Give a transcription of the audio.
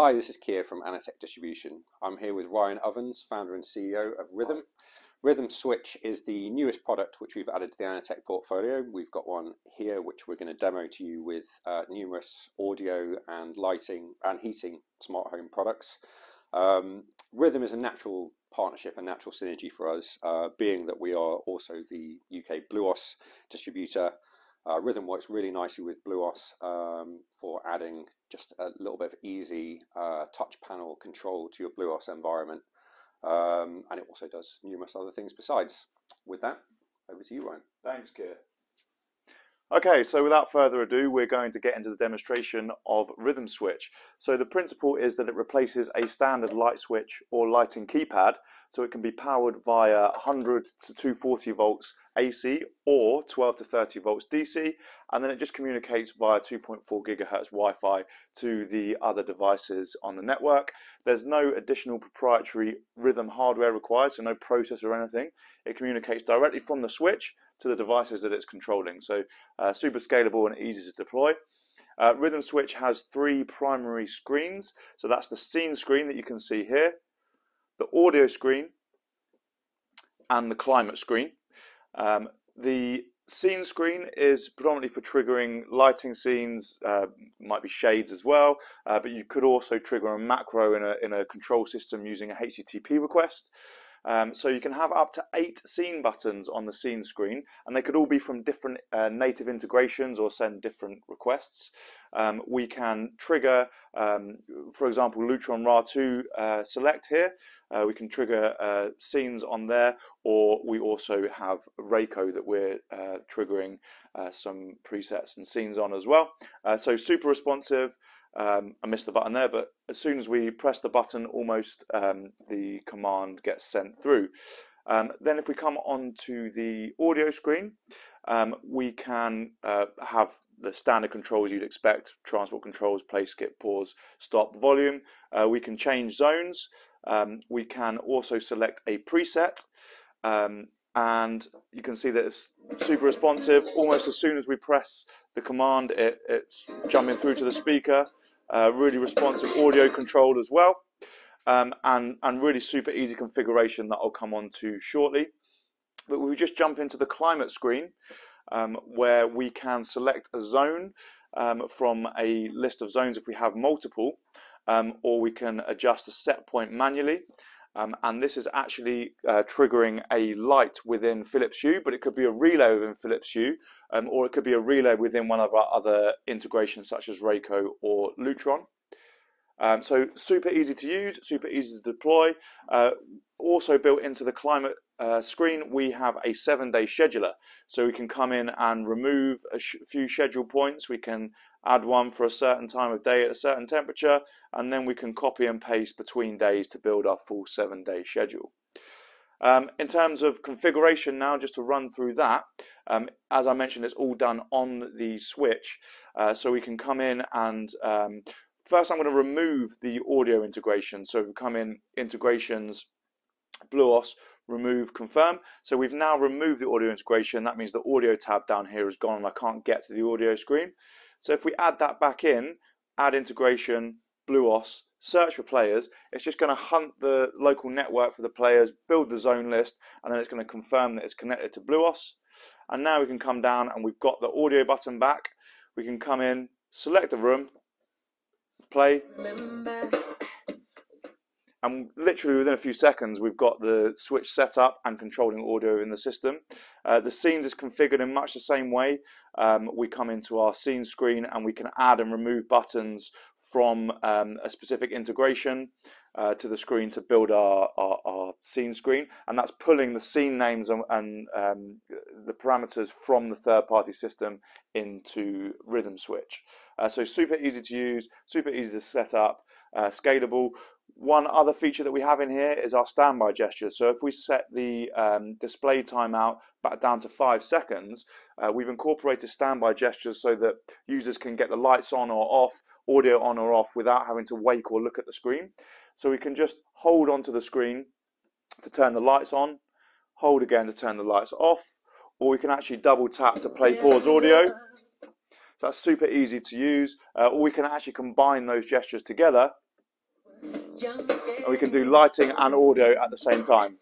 Hi, this is Keir from Anatech Distribution. I'm here with Ryan Ovens, founder and CEO of Rithum. Rithum Switch is the newest product which we've added to the Anatech portfolio. We've got one here which we're going to demo to you with uh, numerous audio and lighting and heating smart home products. Um, Rithum is a natural partnership, a natural synergy for us, uh, being that we are also the UK BluOS distributor. Uh, Rithum works really nicely with BluOS um, for adding just a little bit of easy uh, touch panel control to your BluOS environment. Um, and it also does numerous other things besides. With that, over to you, Ryan. Thanks, Keir. Okay, so without further ado, we're going to get into the demonstration of Rithum Switch. So the principle is that it replaces a standard light switch or lighting keypad, so it can be powered via 100 to 240 volts AC or 12 to 30 volts DC, and then it just communicates via 2.4 gigahertz Wi-Fi to the other devices on the network. There's no additional proprietary Rithum hardware required, so no processor or anything. It communicates directly from the switch to the devices that it's controlling. So uh, super scalable and easy to deploy. Uh, Rithum Switch has three primary screens. So that's the scene screen that you can see here, the audio screen, and the climate screen. Um, the scene screen is predominantly for triggering lighting scenes, uh, might be shades as well, uh, but you could also trigger a macro in a, in a control system using a HTTP request. Um, so you can have up to eight scene buttons on the scene screen, and they could all be from different uh, native integrations or send different requests. Um, we can trigger, um, for example, Lutron RA2 uh, select here. Uh, we can trigger uh, scenes on there, or we also have Rako that we're uh, triggering uh, some presets and scenes on as well. so super responsive. Um, I missed the button there, but as soon as we press the button, almost um, the command gets sent through. Um, then if we come onto the audio screen, um, we can uh, have the standard controls you'd expect, transport controls, play, skip, pause, stop, volume. Uh, we can change zones. Um, we can also select a preset. Um, and you can see that it's super responsive. Almost as soon as we press the command, it, it's jumping through to the speaker. Uh, really responsive audio control as well, um, and, and really super easy configuration that I'll come on to shortly. But we just jump into the climate screen um, where we can select a zone um, from a list of zones if we have multiple, um, or we can adjust the set point manually. Um, and this is actually uh, triggering a light within Philips Hue, but it could be a relay within Philips Hue, um, or it could be a relay within one of our other integrations such as Rako or Lutron. Um, so super easy to use, super easy to deploy. Uh, also built into the climate uh, screen, we have a seven-day scheduler. So we can come in and remove a few schedule points. We can add one for a certain time of day at a certain temperature, and then we can copy and paste between days to build our full seven day schedule. Um, in terms of configuration now, just to run through that, um, as I mentioned, it's all done on the switch. Uh, so we can come in and um, first I'm going to remove the audio integration. So we come in integrations, BluOS, remove confirm. So we've now removed the audio integration. That means the audio tab down here is gone and I can't get to the audio screen. So if we add that back in, add integration, BluOS, search for players, it's just going to hunt the local network for the players, build the zone list, and then it's going to confirm that it's connected to BluOS. And now we can come down and we've got the audio button back. We can come in, select the room, play. And literally within a few seconds, we've got the switch set up and controlling audio in the system. Uh, the scenes is configured in much the same way. Um, we come into our scene screen and we can add and remove buttons from um, a specific integration uh, to the screen to build our, our, our, scene screen. And that's pulling the scene names and, and um, the parameters from the third party system into Rithum Switch. Uh, so super easy to use, super easy to set up, uh, scalable. One other feature that we have in here is our standby gestures. So if we set the um, display timeout back down to five seconds, uh, we've incorporated standby gestures so that users can get the lights on or off, audio on or off without having to wake or look at the screen. So we can just hold onto the screen to turn the lights on, hold again to turn the lights off, or we can actually double tap to play pause audio. So that's super easy to use. Uh, or we can actually combine those gestures together and we can do lighting and audio at the same time.